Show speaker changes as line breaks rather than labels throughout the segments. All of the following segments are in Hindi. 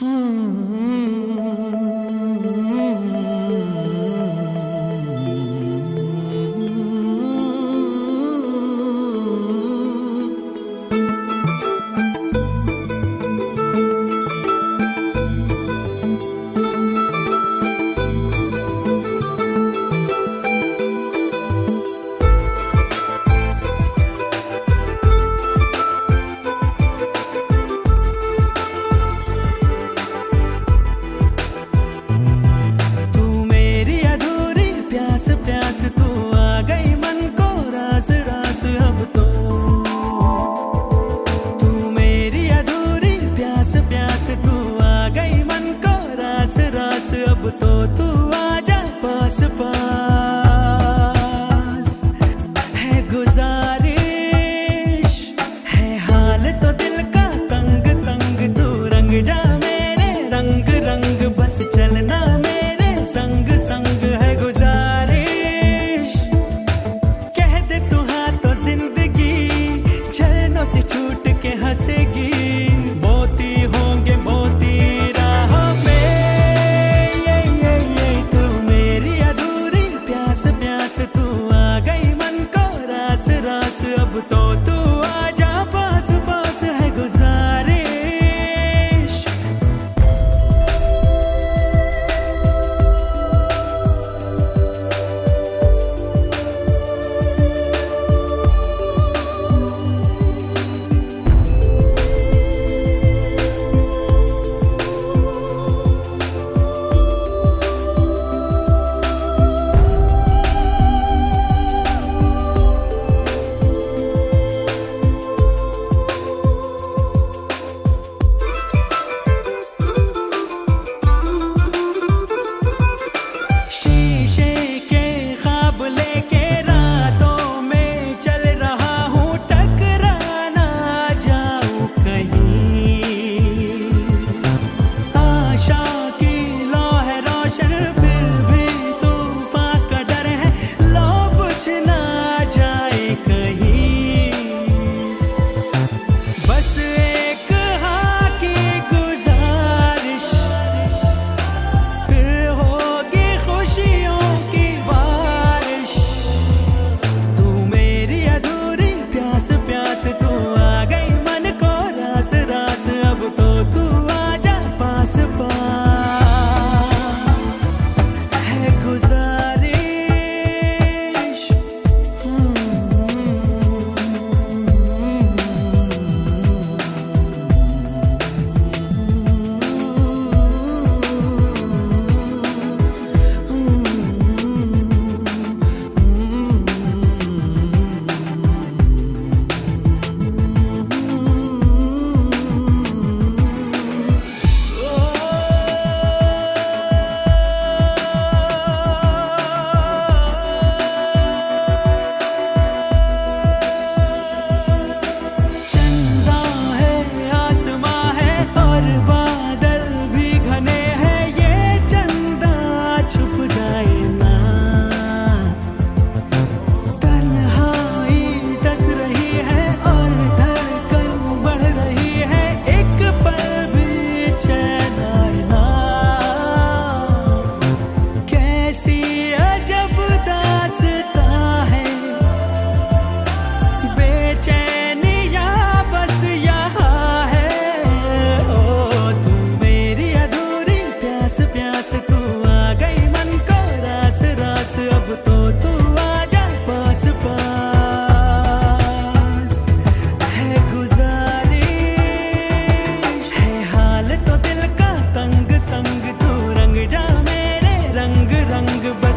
Hmm.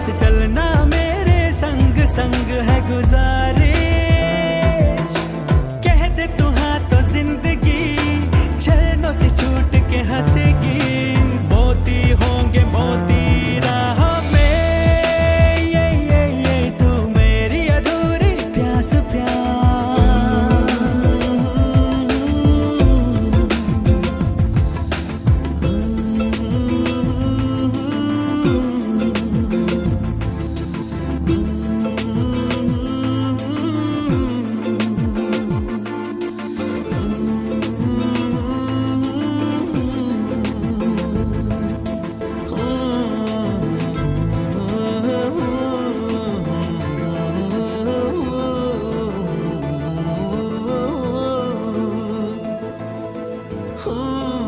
पास चलना मेरे संग संग है गुजार। Ooh.